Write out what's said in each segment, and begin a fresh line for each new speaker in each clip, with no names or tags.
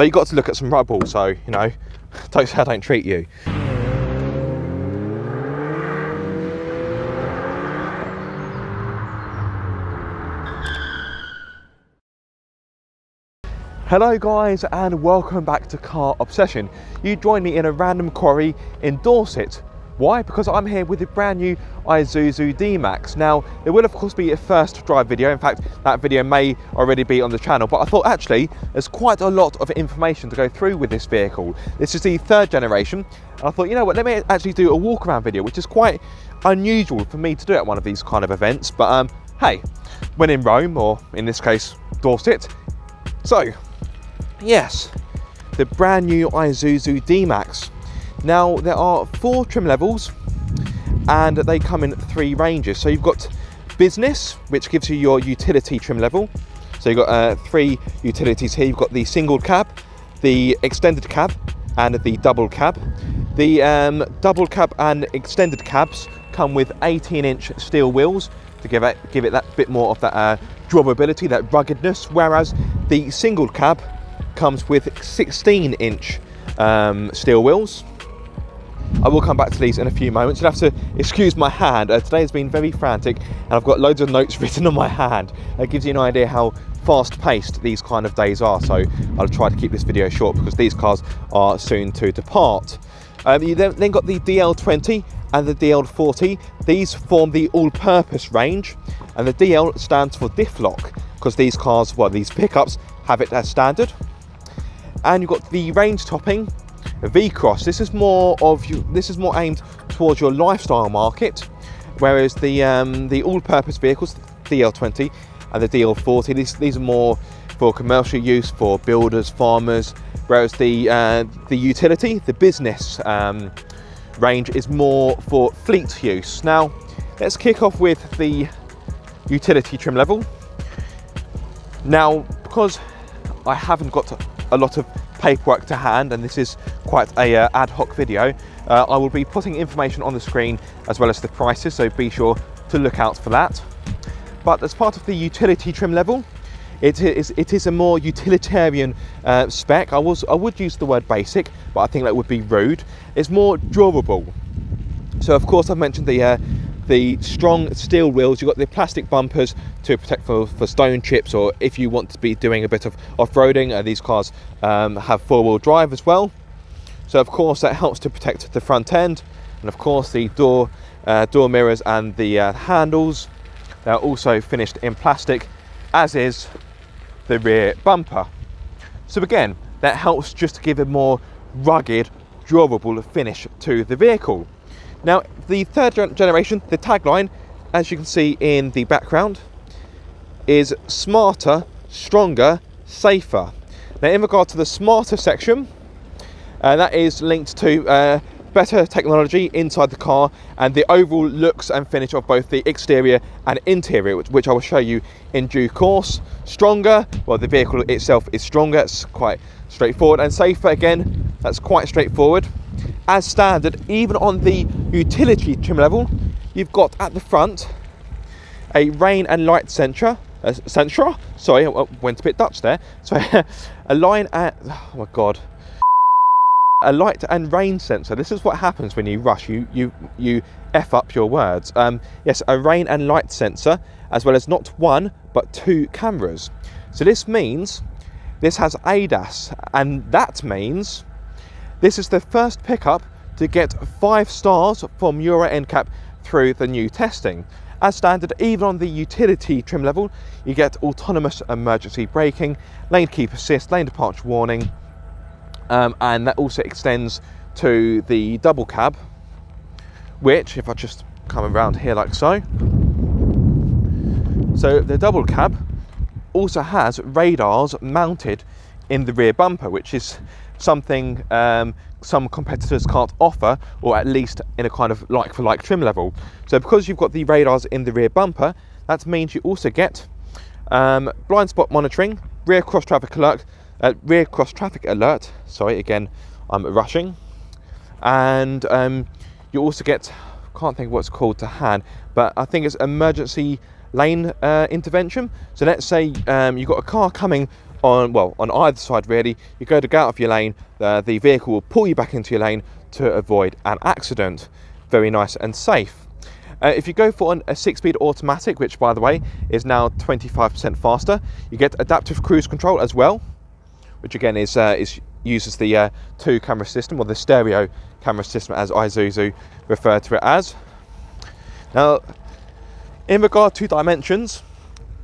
but you've got to look at some rubble, so you know, don't say I don't treat you. Hello guys and welcome back to Car Obsession. You join me in a random quarry in Dorset. Why? Because I'm here with the brand new Isuzu D-Max. Now, it will of course be a first drive video. In fact, that video may already be on the channel, but I thought actually there's quite a lot of information to go through with this vehicle. This is the third generation. And I thought, you know what, let me actually do a walk around video, which is quite unusual for me to do at one of these kind of events. But um, hey, when in Rome, or in this case, Dorset. So, Yes, the brand new Isuzu D-Max. Now there are four trim levels and they come in three ranges. So you've got business, which gives you your utility trim level. So you've got uh, three utilities here. You've got the single cab, the extended cab, and the double cab. The um, double cab and extended cabs come with 18-inch steel wheels to give it give it that bit more of that uh, that ruggedness. Whereas the single cab comes with 16 inch um, steel wheels. I will come back to these in a few moments. You'll have to excuse my hand. Uh, today has been very frantic and I've got loads of notes written on my hand. That gives you an idea how fast paced these kind of days are. So I'll try to keep this video short because these cars are soon to depart. Um, you then, then got the DL20 and the DL40. These form the all-purpose range and the DL stands for diff lock because these cars, well these pickups have it as standard and you've got the range topping V-Cross. This is more of you. This is more aimed towards your lifestyle market, whereas the um, the all-purpose vehicles, the DL20 and the DL40, these these are more for commercial use for builders, farmers. Whereas the uh, the utility, the business um, range is more for fleet use. Now, let's kick off with the utility trim level. Now, because I haven't got a lot of paperwork to hand and this is quite a uh, ad hoc video. Uh, I will be putting information on the screen as well as the prices, so be sure to look out for that. But as part of the utility trim level, it is, it is a more utilitarian uh, spec. I, was, I would use the word basic, but I think that would be rude. It's more durable. So of course I've mentioned the uh, the strong steel wheels, you've got the plastic bumpers to protect for, for stone chips or if you want to be doing a bit of off-roading, uh, these cars um, have four-wheel drive as well. So of course that helps to protect the front end and of course the door, uh, door mirrors and the uh, handles, they're also finished in plastic as is the rear bumper. So again, that helps just to give a more rugged, durable finish to the vehicle. Now, the third generation, the tagline, as you can see in the background, is smarter, stronger, safer. Now, in regard to the smarter section, uh, that is linked to uh, better technology inside the car and the overall looks and finish of both the exterior and interior, which, which I will show you in due course. Stronger, well, the vehicle itself is stronger, it's quite straightforward, and safer, again, that's quite straightforward as standard, even on the utility trim level, you've got at the front a rain and light sensor. Uh, sensor? Sorry, I went a bit Dutch there. So a line at oh my god, a light and rain sensor. This is what happens when you rush. You you you f up your words. Um, yes, a rain and light sensor, as well as not one but two cameras. So this means this has ADAS, and that means this is the first pickup to get five stars from Euro NCAP through the new testing. As standard, even on the utility trim level, you get autonomous emergency braking, lane keep assist, lane departure warning, um, and that also extends to the double cab, which, if I just come around here like so, so the double cab also has radars mounted in the rear bumper, which is something um, some competitors can't offer, or at least in a kind of like for like trim level. So because you've got the radars in the rear bumper, that means you also get um, blind spot monitoring, rear cross traffic alert, uh, rear cross traffic alert. Sorry, again, I'm rushing, and um, you also get can't think what it's called to hand, but I think it's emergency lane uh, intervention. So let's say um, you've got a car coming on well on either side really. You go to go out of your lane uh, the vehicle will pull you back into your lane to avoid an accident. Very nice and safe. Uh, if you go for an, a six-speed automatic which by the way is now 25% faster you get adaptive cruise control as well which again is uh, is uses the uh, two camera system or the stereo camera system as Isuzu refer to it as. Now in regard to dimensions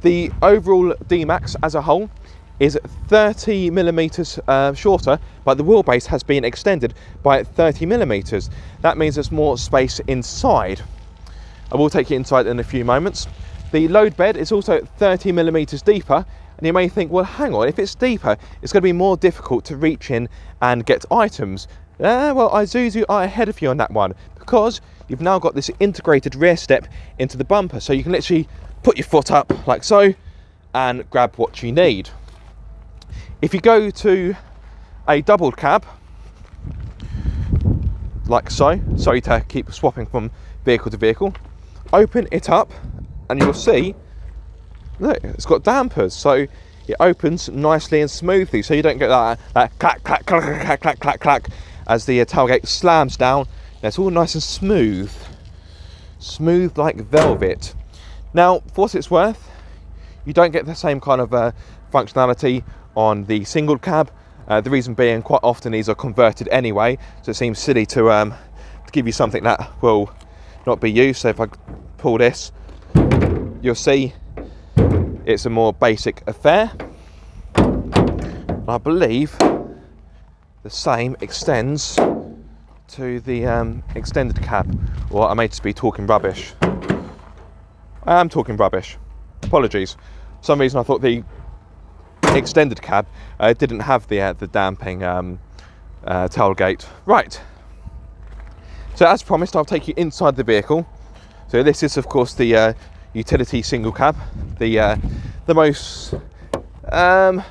the overall D-Max as a whole is 30 millimeters uh, shorter, but the wheelbase has been extended by 30 millimeters. That means there's more space inside. I will take you inside in a few moments. The load bed is also 30 millimeters deeper, and you may think, well, hang on, if it's deeper, it's going to be more difficult to reach in and get items. Uh, well, Isuzu are ahead of you on that one because you've now got this integrated rear step into the bumper, so you can literally put your foot up like so and grab what you need. If you go to a double cab, like so, sorry to keep swapping from vehicle to vehicle, open it up and you'll see, look, it's got dampers. So it opens nicely and smoothly so you don't get that, that clack, clack, clack, clack, clack, clack, clack as the uh, tailgate slams down. It's all nice and smooth, smooth like velvet. Now, for what it's worth, you don't get the same kind of uh, functionality on the single cab. Uh, the reason being, quite often these are converted anyway, so it seems silly to, um, to give you something that will not be used. So if I pull this, you'll see it's a more basic affair. I believe the same extends to the um, extended cab, or I may just be talking rubbish. I am talking rubbish. Apologies. For some reason I thought the extended cab uh, didn't have the uh, the damping um, uh, tailgate. Right. So as promised, I'll take you inside the vehicle. So this is, of course, the uh, utility single cab, the uh, the most um,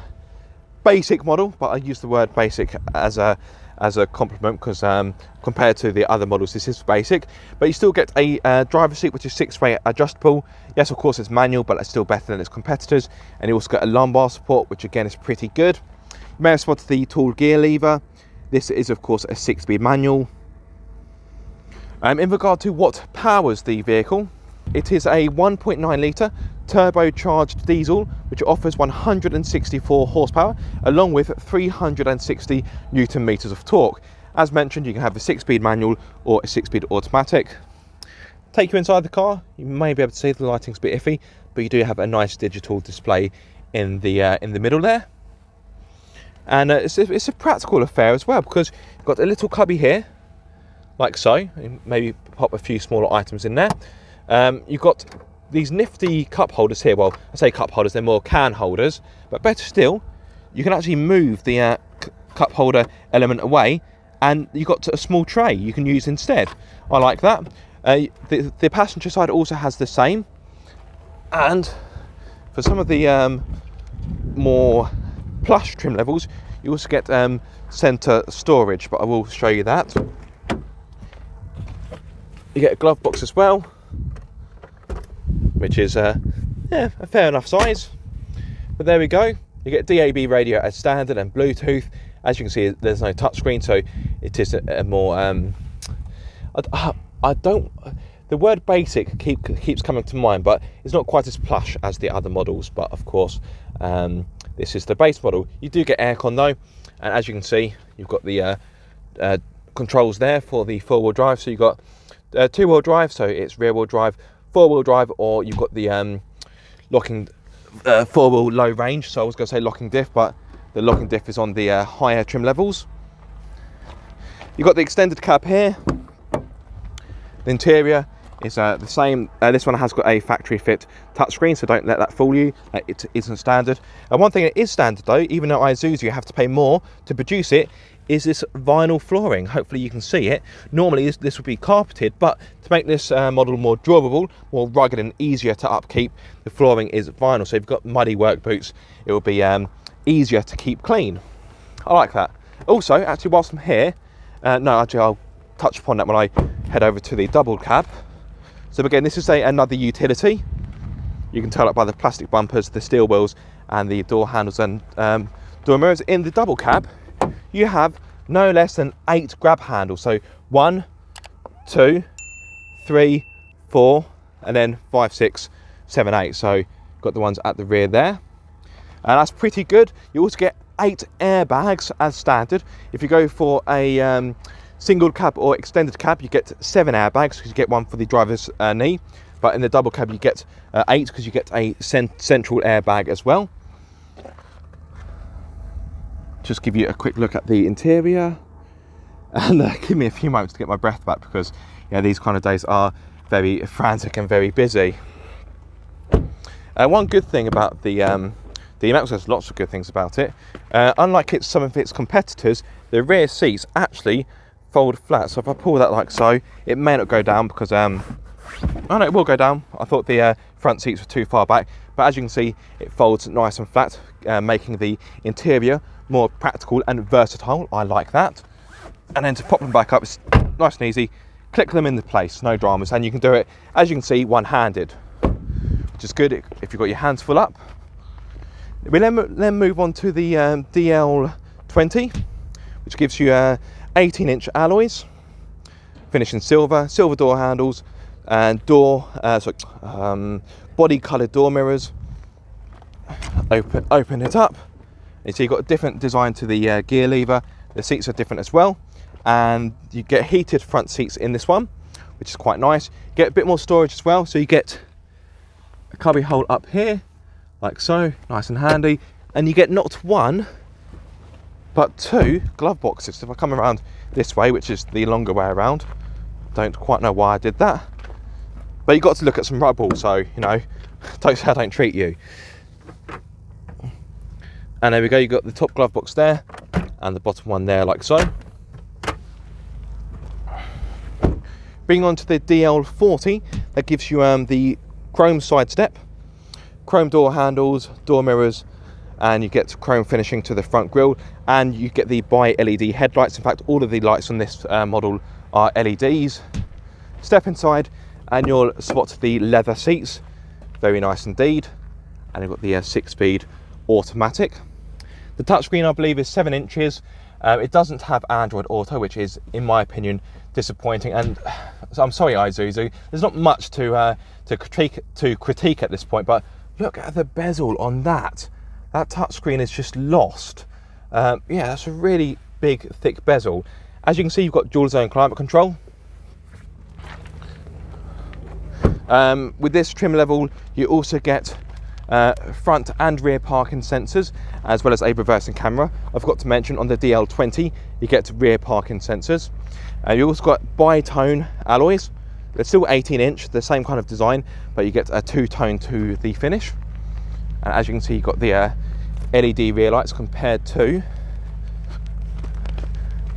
basic model, but I use the word basic as a as a compliment because um, compared to the other models this is basic. But you still get a uh, driver seat which is six way adjustable. Yes of course it's manual but it's still better than its competitors. And you also get a lumbar support which again is pretty good. You may have spotted the tall gear lever. This is of course a six speed manual. Um, in regard to what powers the vehicle it is a 1.9 litre turbocharged diesel which offers 164 horsepower along with 360 newton meters of torque. As mentioned, you can have a six-speed manual or a six-speed automatic. Take you inside the car, you may be able to see the lighting's a bit iffy, but you do have a nice digital display in the uh, in the middle there. And uh, it's, a, it's a practical affair as well because you've got a little cubby here, like so, maybe pop a few smaller items in there. Um, you've got these nifty cup holders here. Well, I say cup holders, they're more can holders, but better still, you can actually move the uh, cup holder element away and you've got a small tray you can use instead. I like that. Uh, the, the, passenger side also has the same. And for some of the um, more plush trim levels, you also get um, center storage, but I will show you that. You get a glove box as well which is uh, yeah, a fair enough size. But there we go. You get DAB radio as standard and Bluetooth. As you can see, there's no touchscreen, so it is a, a more. Um, I, I, don't. The word basic keep, keeps coming to mind, but it's not quite as plush as the other models. But of course, um, this is the base model. You do get aircon though, and as you can see, you've got the uh, uh, controls there for the four-wheel drive. So you've got uh, two-wheel drive, so it's rear-wheel drive four-wheel drive or you've got the um, locking uh, four-wheel low range. So I was going to say locking diff, but the locking diff is on the uh, higher trim levels. You've got the extended cab here. The interior is uh, the same. Uh, this one has got a factory fit touchscreen, so don't let that fool you. It isn't standard. And one thing that is standard though, even though Isuzu you have to pay more to produce it, is this vinyl flooring. Hopefully you can see it. Normally this, this would be carpeted, but to make this uh, model more durable, more rugged and easier to upkeep, the flooring is vinyl. So if you've got muddy work boots, it will be um, easier to keep clean. I like that. Also, actually whilst I'm here, uh, no, actually I'll touch upon that when I head over to the double cab. So again, this is a, another utility. You can tell it by the plastic bumpers, the steel wheels, and the door handles and um, door mirrors. In the double cab, you have no less than eight grab handles. So one, two, three, four, and then five, six, seven, eight. So got the ones at the rear there. And that's pretty good. You also get eight airbags as standard. If you go for a um, single cab or extended cab, you get seven airbags because you get one for the driver's uh, knee. But in the double cab, you get uh, eight because you get a cent central airbag as well. Just give you a quick look at the interior and uh, give me a few moments to get my breath back because yeah, these kind of days are very frantic and very busy. Uh, one good thing about the um, D-Max, there's lots of good things about it. Uh, unlike its, some of its competitors, the rear seats actually fold flat. So if I pull that like so, it may not go down because, um, oh no, it will go down. I thought the uh, front seats were too far back, but as you can see, it folds nice and flat, uh, making the interior more practical and versatile. I like that. And then to pop them back up, it's nice and easy. Click them into place, no dramas. And you can do it, as you can see, one-handed, which is good if you've got your hands full up. We then, then move on to the um, DL20, which gives you uh, 18 inch alloys, finished in silver, silver door handles, and door, uh, sorry, um, body coloured door mirrors. Open, open it up. You see you've got a different design to the uh, gear lever. The seats are different as well. And you get heated front seats in this one, which is quite nice. You Get a bit more storage as well. So you get a cubby hole up here, like so, nice and handy. And you get not one, but two glove boxes. If I come around this way, which is the longer way around, don't quite know why I did that. But you've got to look at some rubble, so you know, don't say I don't treat you. And there we go, you've got the top glove box there and the bottom one there like so. Bring on to the DL40, that gives you um, the chrome side step, chrome door handles, door mirrors, and you get chrome finishing to the front grille and you get the bi LED headlights. In fact, all of the lights on this uh, model are LEDs. Step inside and you'll spot the leather seats. Very nice indeed. And you've got the uh, six speed automatic. The touchscreen, I believe, is seven inches. Uh, it doesn't have Android Auto, which is, in my opinion, disappointing. And so I'm sorry, Isuzu. There's not much to uh, to critique to critique at this point, but look at the bezel on that. That touchscreen is just lost. Um, yeah, that's a really big, thick bezel. As you can see, you've got dual zone climate control. Um, with this trim level, you also get uh, front and rear parking sensors, as well as a reversing camera. I forgot to mention on the DL20, you get rear parking sensors. Uh, you also got bi-tone alloys. They're still 18 inch, the same kind of design, but you get a two-tone to the finish. And as you can see, you've got the uh, LED rear lights compared to,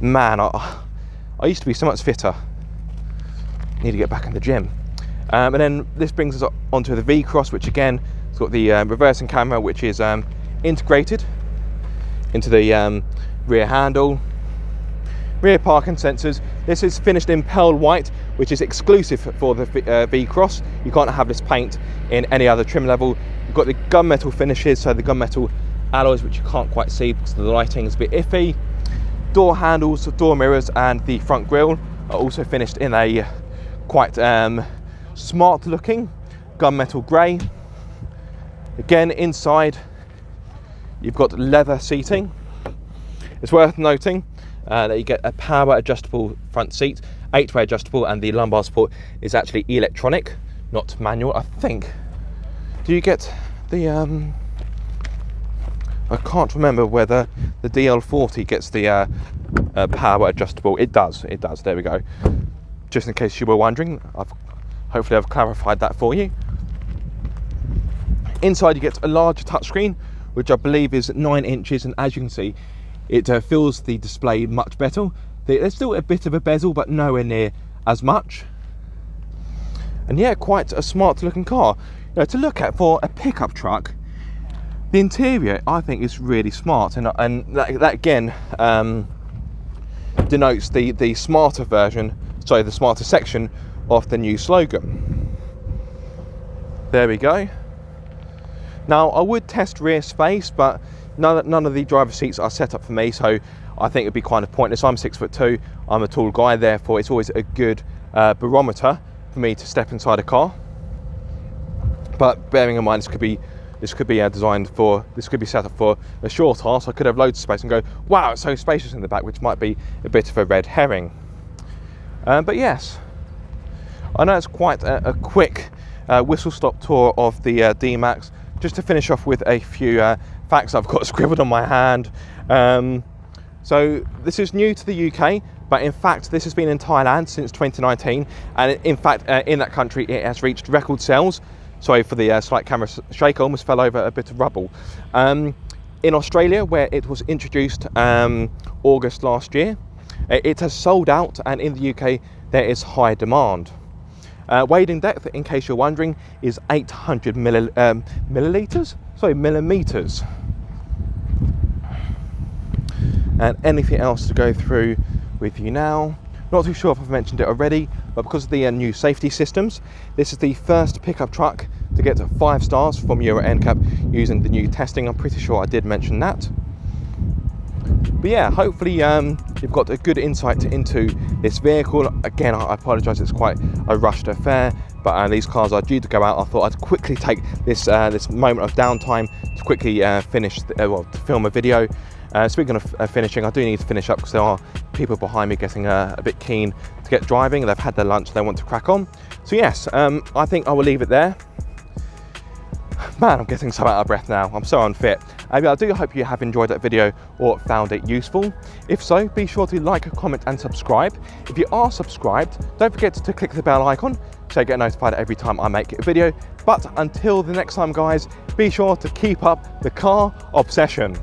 man, I, I used to be so much fitter. Need to get back in the gym. Um, and then this brings us onto the V-Cross, which again, has got the um, reversing camera, which is um, integrated into the um, rear handle. Rear parking sensors. This is finished in pearl white, which is exclusive for the V-Cross. Uh, you can't have this paint in any other trim level. You've got the gunmetal finishes, so the gunmetal alloys, which you can't quite see because the lighting is a bit iffy. Door handles, door mirrors, and the front grille are also finished in a quite um, smart looking gunmetal grey. Again, inside you've got leather seating. It's worth noting uh, that you get a power adjustable front seat, eight way adjustable, and the lumbar support is actually electronic, not manual. I think. Do you get the? Um, I can't remember whether the DL40 gets the uh, uh, power adjustable. It does. It does. There we go. Just in case you were wondering, I've hopefully I've clarified that for you. Inside you get a larger touchscreen, which I believe is nine inches, and as you can see, it uh, fills the display much better. There's still a bit of a bezel, but nowhere near as much. And yeah, quite a smart looking car. You know, to look at for a pickup truck, the interior I think is really smart, and, and that, that again um, denotes the, the smarter version, sorry, the smarter section of the new slogan. There we go. Now I would test rear space, but none, none of the driver seats are set up for me, so I think it'd be kind of pointless. I'm six foot two, I'm a tall guy, therefore it's always a good uh, barometer for me to step inside a car. But bearing in mind this could be this could be uh, designed for this could be set up for a short car, so I could have loads of space and go, wow, it's so spacious in the back, which might be a bit of a red herring. Um, but yes, I know it's quite a, a quick uh, whistle stop tour of the uh, D-Max. Just to finish off with a few uh, facts I've got scribbled on my hand. Um, so this is new to the UK, but in fact this has been in Thailand since 2019, and in fact uh, in that country it has reached record sales. Sorry for the uh, slight camera shake, I almost fell over a bit of rubble. Um, in Australia, where it was introduced um, August last year, it has sold out, and in the UK there is high demand. Uh, wading depth, in case you're wondering, is 800 milli um, milliliters, sorry, millimeters. And anything else to go through with you now? Not too sure if I've mentioned it already, but because of the uh, new safety systems, this is the first pickup truck to get to five stars from Euro NCAP using the new testing. I'm pretty sure I did mention that. But yeah, hopefully um, you've got a good insight into this vehicle. Again, I apologise, it's quite a rushed affair, but uh, these cars are due to go out. I thought I'd quickly take this uh, this moment of downtime to quickly uh, finish, the, uh, well, to film a video. Uh, speaking of uh, finishing, I do need to finish up because there are people behind me getting a bit keen to get driving. They've had their lunch, they want to crack on. So yes, um, I think I will leave it there. Man, I'm getting so out of breath now. I'm so unfit. Um, I do hope you have enjoyed that video or found it useful. If so, be sure to like, comment and subscribe. If you are subscribed, don't forget to click the bell icon so you get notified every time I make a video. But until the next time guys, be sure to keep up the car obsession.